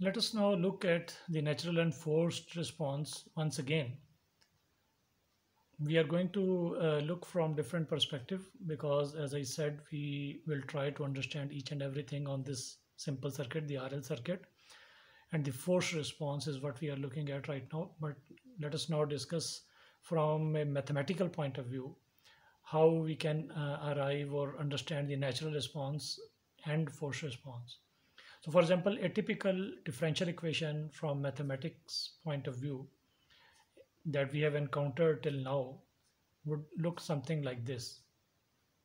Let us now look at the natural and forced response once again. We are going to uh, look from different perspective because as I said, we will try to understand each and everything on this simple circuit, the RL circuit. And the forced response is what we are looking at right now. But let us now discuss from a mathematical point of view, how we can uh, arrive or understand the natural response and forced response. So for example, a typical differential equation from mathematics point of view that we have encountered till now would look something like this.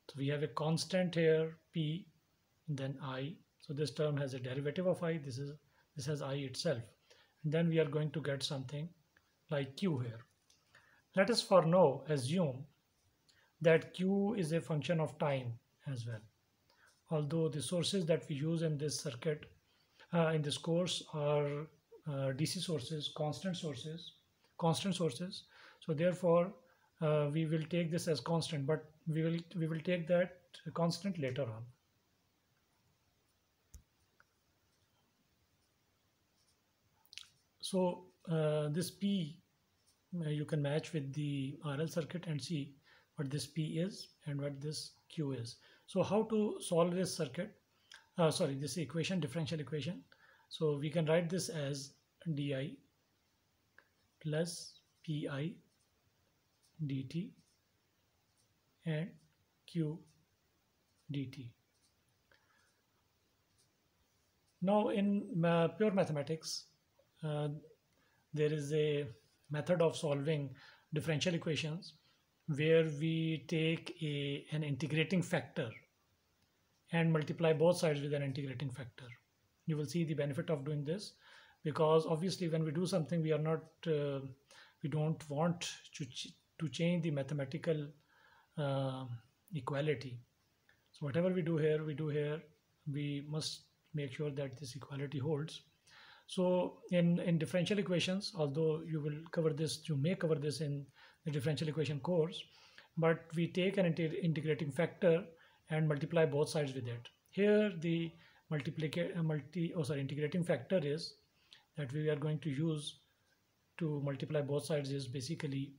So we have a constant here, P, then I. So this term has a derivative of I, this is this has I itself. And then we are going to get something like Q here. Let us for now assume that Q is a function of time as well although the sources that we use in this circuit uh, in this course are uh, DC sources, constant sources, constant sources. So therefore, uh, we will take this as constant, but we will we will take that constant later on. So uh, this P uh, you can match with the RL circuit and see what this P is and what this Q is. So how to solve this circuit? Uh, sorry, this equation, differential equation. So we can write this as di plus pi dt and q dt. Now in uh, pure mathematics, uh, there is a method of solving differential equations where we take a, an integrating factor and multiply both sides with an integrating factor. You will see the benefit of doing this because obviously when we do something we are not uh, we don't want to, ch to change the mathematical uh, equality. So whatever we do here, we do here, we must make sure that this equality holds. So in, in differential equations, although you will cover this, you may cover this in the differential equation course, but we take an integrating factor and multiply both sides with it. Here the multiplication uh, multi oh sorry integrating factor is that we are going to use to multiply both sides is basically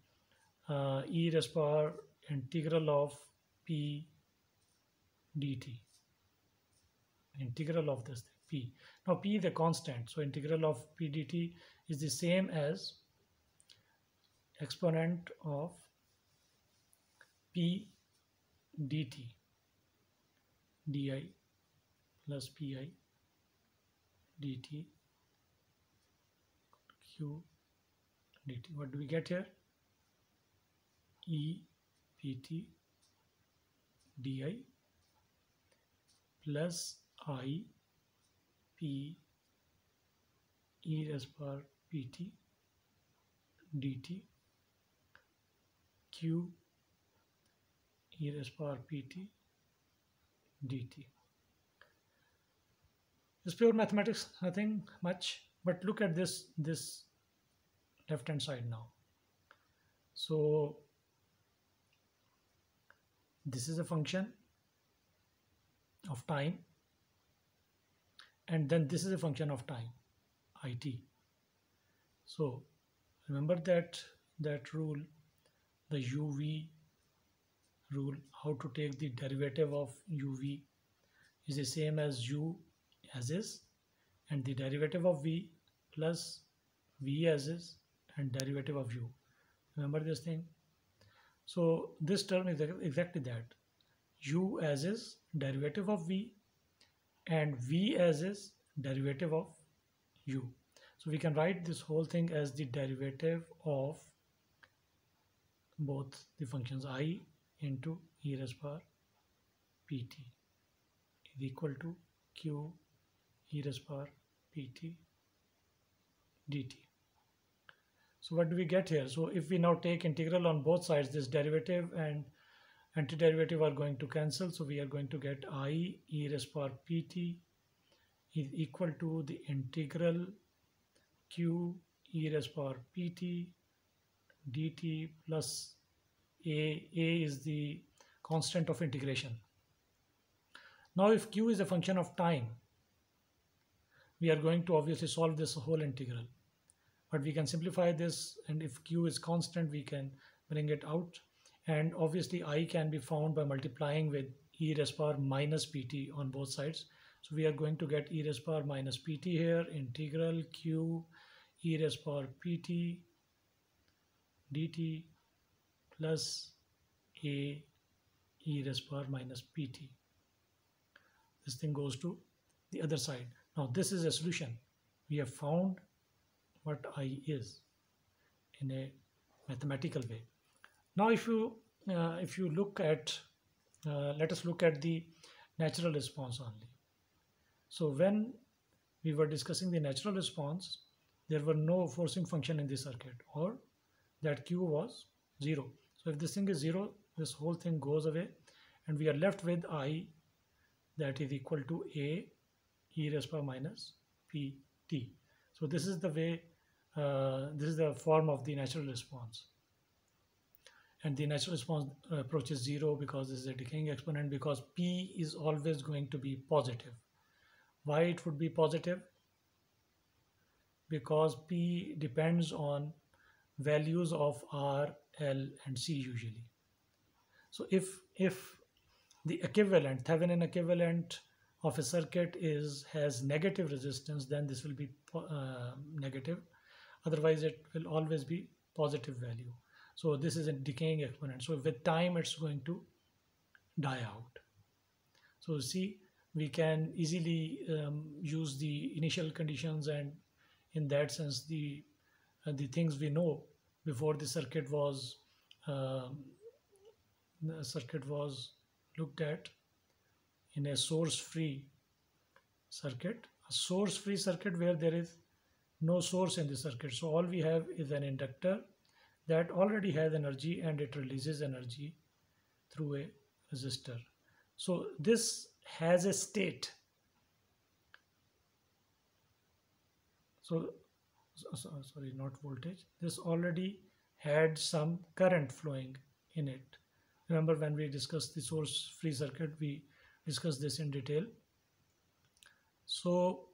uh, e raised power integral of p dt integral of this p now p is a constant so integral of p dt is the same as exponent of p dt di plus pi dt q dt. What do we get here? E pt di plus i p e raised power pt dt q e raised power pt dt. It's pure mathematics, nothing much, but look at this, this left hand side now. So this is a function of time and then this is a function of time it so remember that that rule the UV rule, how to take the derivative of UV is the same as U as is and the derivative of V plus V as is and derivative of U. Remember this thing? So this term is exactly that. U as is derivative of V and V as is derivative of U. So we can write this whole thing as the derivative of both the functions i into e raised power pt is equal to q e raised power pt dt. So what do we get here? So if we now take integral on both sides, this derivative and antiderivative are going to cancel. So we are going to get i e raised power pt is equal to the integral q e raised power pt dt plus a, a is the constant of integration. Now if q is a function of time, we are going to obviously solve this whole integral. But we can simplify this and if q is constant, we can bring it out. And obviously i can be found by multiplying with e raised power minus pt on both sides. So we are going to get e raised power minus pt here, integral q e raised power pt dt plus a e raised power minus pt. This thing goes to the other side. Now this is a solution. We have found what I is in a mathematical way. Now if you uh, if you look at uh, let us look at the natural response only. So when we were discussing the natural response, there were no forcing function in the circuit or that Q was zero. So if this thing is zero, this whole thing goes away and we are left with I that is equal to A e raised power minus pt. So this is the way, uh, this is the form of the natural response. And the natural response approaches zero because this is a decaying exponent because p is always going to be positive. Why it would be positive? Because p depends on values of r, l and c usually. So if if the equivalent, Thevenin equivalent of a circuit is has negative resistance, then this will be uh, negative. Otherwise, it will always be positive value. So this is a decaying exponent. So with time, it's going to die out. So see, we can easily um, use the initial conditions and in that sense, the uh, the things we know before the circuit was um, the circuit was looked at in a source-free circuit, a source-free circuit where there is no source in the circuit. So all we have is an inductor that already has energy and it releases energy through a resistor. So this has a state. So, so sorry, not voltage. This already had some current flowing in it. Remember when we discussed the source free circuit, we discussed this in detail. So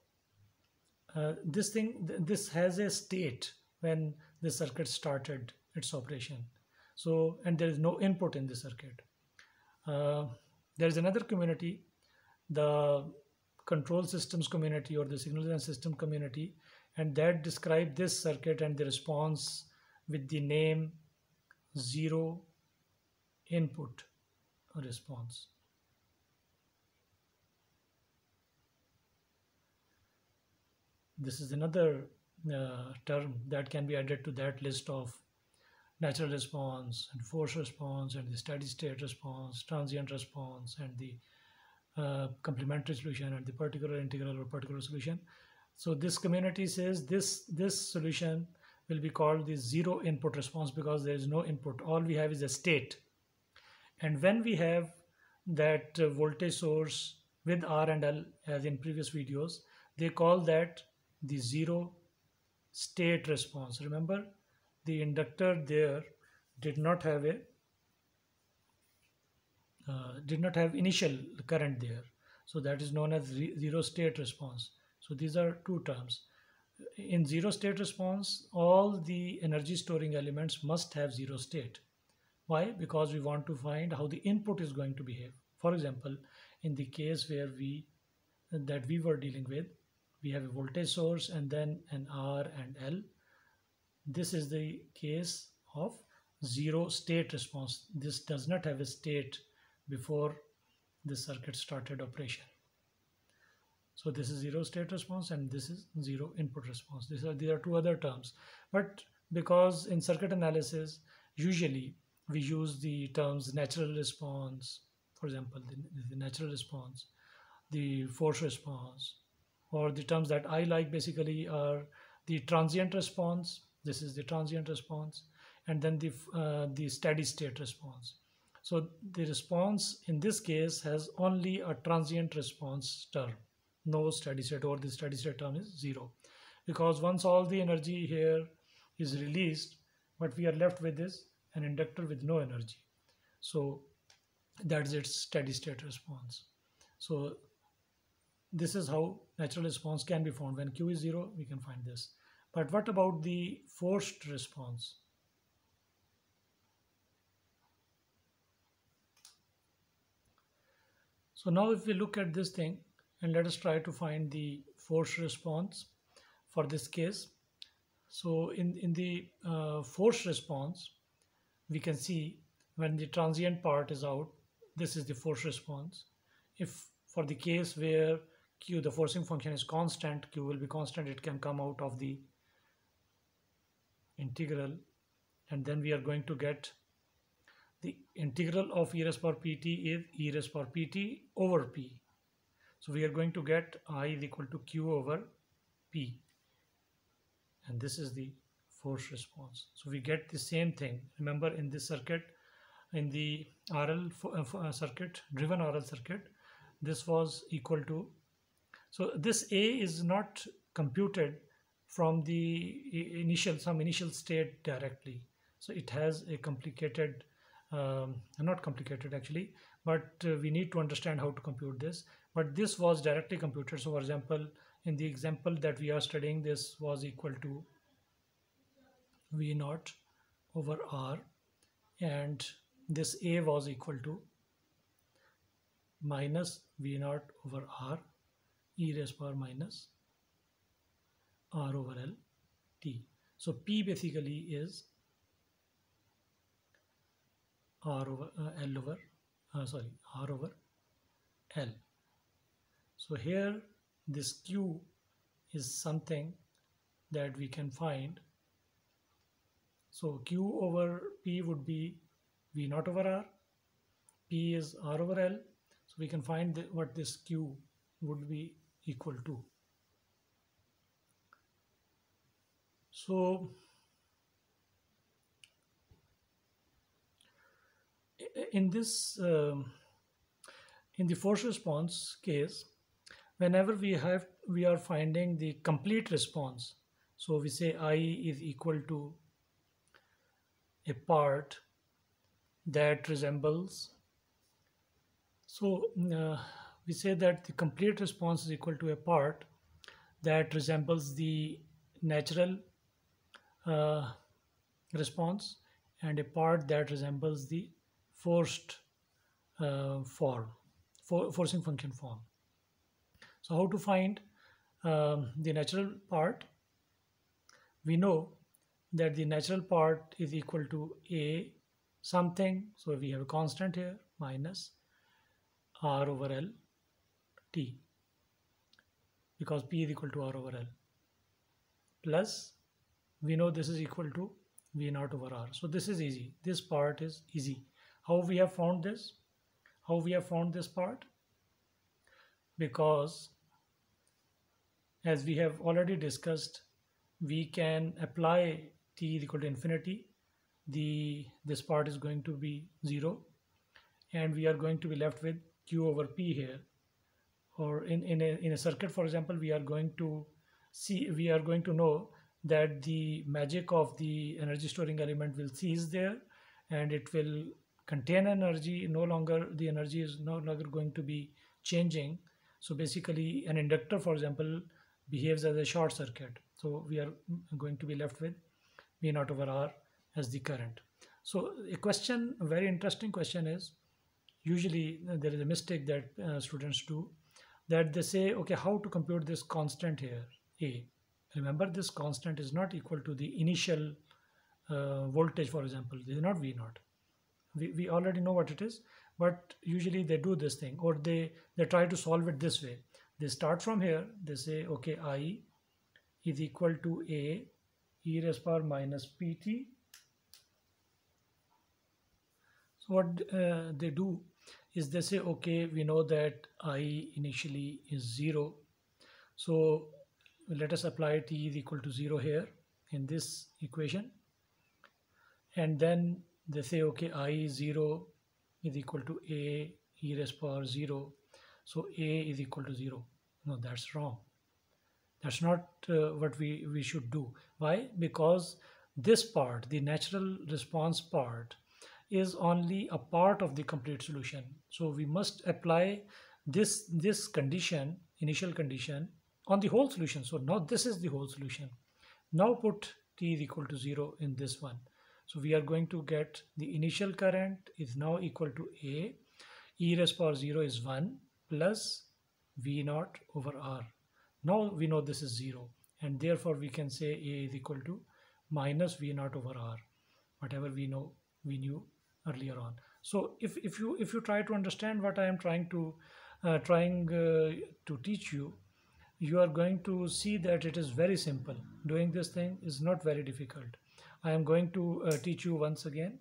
uh, this thing, th this has a state when the circuit started its operation. So, and there is no input in the circuit. Uh, there is another community, the control systems community or the signal and system community, and that describe this circuit and the response with the name zero input response. this is another uh, term that can be added to that list of natural response and force response and the steady state response, transient response and the uh, complementary solution and the particular integral or particular solution. So this community says this, this solution will be called the zero input response because there is no input. All we have is a state. And when we have that uh, voltage source with R and L as in previous videos, they call that the zero state response. Remember, the inductor there did not have a uh, did not have initial current there. So that is known as zero state response. So these are two terms. In zero state response, all the energy storing elements must have zero state. Why? Because we want to find how the input is going to behave. For example, in the case where we that we were dealing with, we have a voltage source and then an R and L. This is the case of zero state response. This does not have a state before the circuit started operation. So this is zero state response and this is zero input response. These are, these are two other terms. But because in circuit analysis, usually we use the terms natural response, for example, the, the natural response, the force response, or the terms that I like basically are the transient response. This is the transient response, and then the uh, the steady state response. So the response in this case has only a transient response term, no steady state, or the steady state term is zero, because once all the energy here is released, what we are left with is an inductor with no energy. So that is its steady state response. So this is how natural response can be found. When Q is zero, we can find this. But what about the forced response? So now if we look at this thing and let us try to find the force response for this case. So in, in the uh, forced response, we can see when the transient part is out, this is the force response. If for the case where q, the forcing function is constant, q will be constant, it can come out of the integral and then we are going to get the integral of e raised power pt is e raised power pt over p. So we are going to get i is equal to q over p and this is the force response. So we get the same thing. Remember in this circuit, in the RL uh, uh, circuit, driven RL circuit, this was equal to, so this A is not computed from the initial, some initial state directly. So it has a complicated, um, not complicated actually, but uh, we need to understand how to compute this. But this was directly computed. So for example, in the example that we are studying, this was equal to V naught over R and this A was equal to minus V naught over R e raised power minus R over L T. So P basically is R over uh, L over uh, sorry R over L. So here this Q is something that we can find so Q over P would be V naught over R. P is R over L. So we can find the, what this Q would be equal to. So in this, um, in the force response case, whenever we have, we are finding the complete response. So we say I is equal to a part that resembles so uh, we say that the complete response is equal to a part that resembles the natural uh, response and a part that resembles the forced uh, form for forcing function form so how to find um, the natural part? We know that the natural part is equal to a something. So we have a constant here minus r over l t. Because p is equal to r over l. Plus we know this is equal to v naught over r. So this is easy. This part is easy. How we have found this? How we have found this part? Because as we have already discussed we can apply t equal to infinity. The this part is going to be 0 and we are going to be left with q over p here. Or in, in, a, in a circuit for example we are going to see we are going to know that the magic of the energy storing element will cease there. And it will contain energy no longer the energy is no longer going to be changing. So basically an inductor for example behaves as a short circuit so we are going to be left with V naught over R as the current. So a question, a very interesting question is, usually there is a mistake that uh, students do, that they say, okay, how to compute this constant here, A. Remember this constant is not equal to the initial uh, voltage, for example, this is not V naught. We, we already know what it is, but usually they do this thing or they, they try to solve it this way. They start from here, they say, okay, I is equal to A e raised power minus pt. So what uh, they do is they say, okay, we know that i initially is 0. So let us apply t is equal to 0 here in this equation. And then they say, okay, i 0 is equal to a e raised power 0. So a is equal to 0. No, that's wrong. That's not uh, what we, we should do. Why? Because this part, the natural response part, is only a part of the complete solution. So we must apply this, this condition initial condition on the whole solution. So now this is the whole solution. Now put t is equal to 0 in this one. So we are going to get the initial current is now equal to A. e raised power 0 is 1 plus V naught over R. Now we know this is 0 and therefore we can say A is equal to minus V naught over R. Whatever we know, we knew earlier on. So if, if you if you try to understand what I am trying to uh, trying uh, to teach you, you are going to see that it is very simple. Doing this thing is not very difficult. I am going to uh, teach you once again